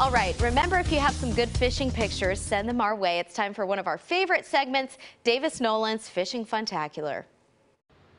All right, remember if you have some good fishing pictures, send them our way. It's time for one of our favorite segments, Davis Nolan's Fishing Funtacular.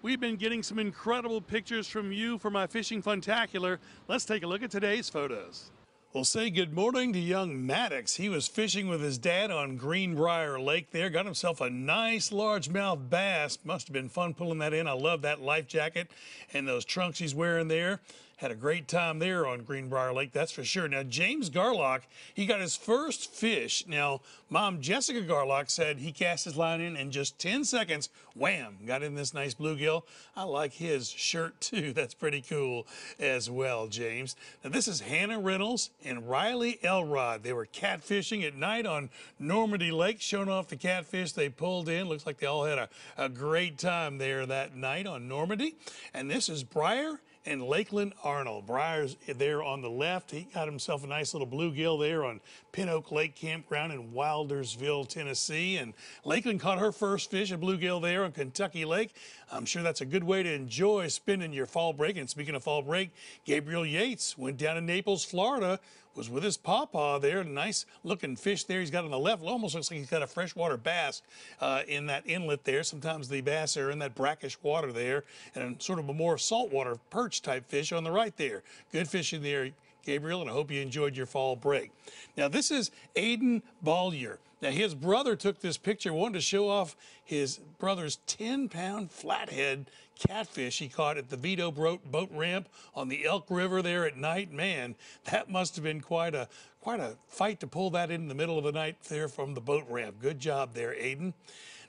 We've been getting some incredible pictures from you for my Fishing Funtacular. Let's take a look at today's photos. We'll say good morning to young Maddox. He was fishing with his dad on Greenbrier Lake there. Got himself a nice largemouth bass. Must have been fun pulling that in. I love that life jacket and those trunks he's wearing there. Had a great time there on Greenbrier Lake, that's for sure. Now, James Garlock, he got his first fish. Now, mom Jessica Garlock said he cast his line in in just 10 seconds. Wham! Got in this nice bluegill. I like his shirt too. That's pretty cool as well, James. Now, this is Hannah Reynolds and Riley Elrod. They were catfishing at night on Normandy Lake, showing off the catfish they pulled in. Looks like they all had a, a great time there that night on Normandy. And this is Briar and Lakeland Arnold. Briar's there on the left. He got himself a nice little bluegill there on Pin Oak Lake Campground in Wildersville, Tennessee. And Lakeland caught her first fish, a bluegill there on Kentucky Lake. I'm sure that's a good way to enjoy spending your fall break. And speaking of fall break, Gabriel Yates went down to Naples, Florida, was with his pawpaw there. Nice looking fish there he's got on the left. Almost looks like he's got a freshwater bass uh, in that inlet there. Sometimes the bass are in that brackish water there and sort of a more saltwater perch type fish on the right there. Good fish fishing there. Gabriel, and I hope you enjoyed your fall break. Now, this is Aiden Ballier. Now, his brother took this picture, wanted to show off his brother's 10 pound flathead catfish he caught at the Vito boat ramp on the Elk River there at night. Man, that must have been quite a quite a fight to pull that in the middle of the night there from the boat ramp. Good job there, Aiden.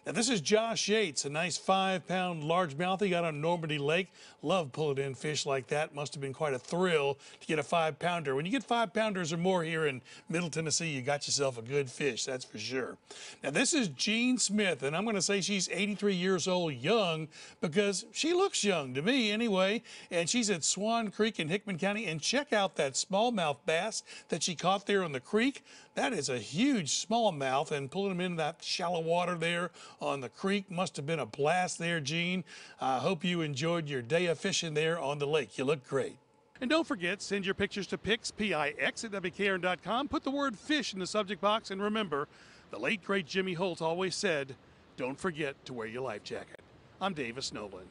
Now, this is Josh Yates, a nice five pound largemouth he got on Normandy Lake. Love pulling in fish like that. Must have been quite a thrill to get a five pounder. When you get five pounders or more here in Middle Tennessee, you got yourself a good fish, that's for sure. Now, this is Jean Smith, and I'm going to say she's 83 years old, young, because she looks young to me anyway. And she's at Swan Creek in Hickman County. And check out that smallmouth bass that she caught there on the creek. That is a huge smallmouth, and pulling them in that shallow water there on the creek must have been a blast there, Jean. I hope you enjoyed your day of fishing there on the lake. You look great. And don't forget, send your pictures to Pix, P-I-X at WKRN.com. Put the word fish in the subject box. And remember, the late, great Jimmy Holt always said, don't forget to wear your life jacket. I'm Davis Nolan.